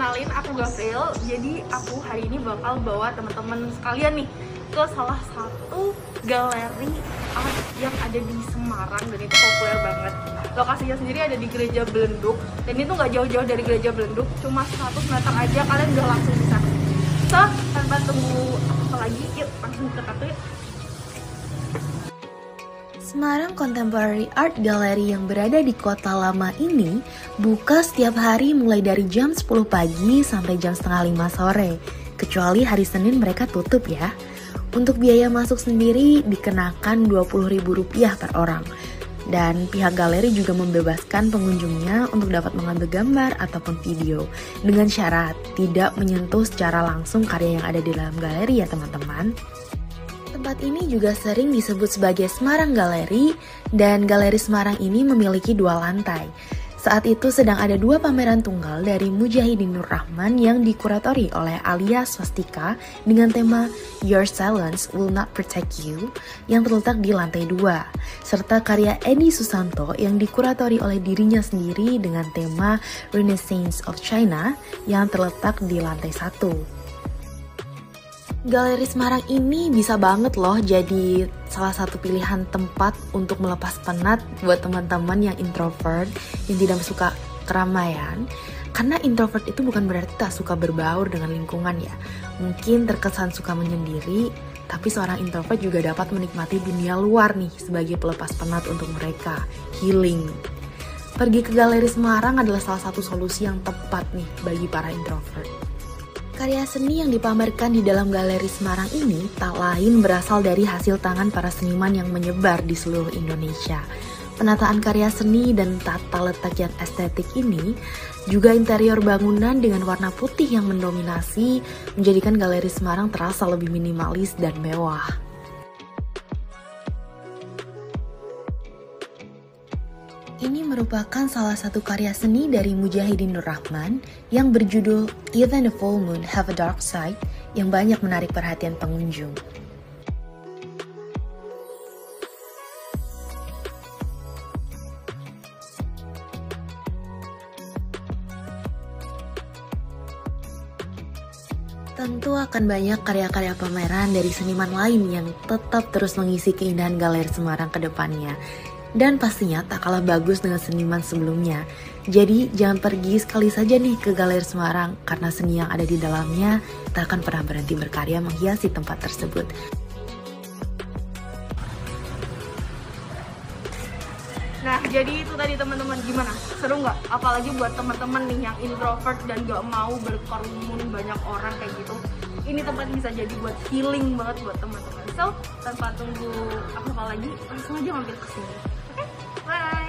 kenalin aku Gavril. Jadi aku hari ini bakal bawa teman-teman sekalian nih ke salah satu galeri art yang ada di Semarang dan itu populer banget. Lokasinya sendiri ada di Gereja Belenduk dan itu nggak jauh-jauh dari Gereja Belenduk, cuma 100 meter aja kalian udah langsung bisa. So, tanpa tunggu Semarang Contemporary Art Gallery yang berada di kota lama ini buka setiap hari mulai dari jam 10 pagi sampai jam setengah 5 sore. Kecuali hari Senin mereka tutup ya. Untuk biaya masuk sendiri dikenakan Rp20.000 per orang. Dan pihak galeri juga membebaskan pengunjungnya untuk dapat mengambil gambar ataupun video dengan syarat tidak menyentuh secara langsung karya yang ada di dalam galeri ya teman-teman. Tempat ini juga sering disebut sebagai Semarang Galeri dan Galeri Semarang ini memiliki dua lantai. Saat itu sedang ada dua pameran tunggal dari Mujahidin Nur Rahman yang dikuratori oleh Alia Swastika dengan tema Your Silence Will Not Protect You yang terletak di lantai dua, serta karya Edi Susanto yang dikuratori oleh dirinya sendiri dengan tema Renaissance of China yang terletak di lantai satu. Galeri Semarang ini bisa banget loh jadi salah satu pilihan tempat untuk melepas penat buat teman-teman yang introvert, yang tidak suka keramaian. Karena introvert itu bukan berarti tak suka berbaur dengan lingkungan ya. Mungkin terkesan suka menyendiri, tapi seorang introvert juga dapat menikmati dunia luar nih sebagai pelepas penat untuk mereka, healing. Pergi ke Galeri Semarang adalah salah satu solusi yang tepat nih bagi para introvert. Karya seni yang dipamerkan di dalam galeri Semarang ini tak lain berasal dari hasil tangan para seniman yang menyebar di seluruh Indonesia. Penataan karya seni dan tata letak yang estetik ini juga interior bangunan dengan warna putih yang mendominasi menjadikan galeri Semarang terasa lebih minimalis dan mewah. Ini merupakan salah satu karya seni dari Mujahidin Nur Rahman yang berjudul Even the Full Moon Have a Dark Side yang banyak menarik perhatian pengunjung. Tentu akan banyak karya-karya pameran dari seniman lain yang tetap terus mengisi keindahan galeri Semarang ke depannya dan pastinya tak kalah bagus dengan seniman sebelumnya. Jadi jangan pergi sekali saja nih ke Galeri Semarang karena seni yang ada di dalamnya tak akan pernah berhenti berkarya menghiasi tempat tersebut. Nah, jadi itu tadi teman-teman gimana? Seru nggak? Apalagi buat teman-teman nih yang introvert dan gak mau berkerumun banyak orang kayak gitu. Ini tempat bisa jadi buat healing banget buat teman-teman. So, tanpa tunggu apa-apa lagi, langsung aja mampir ke sini. 诶过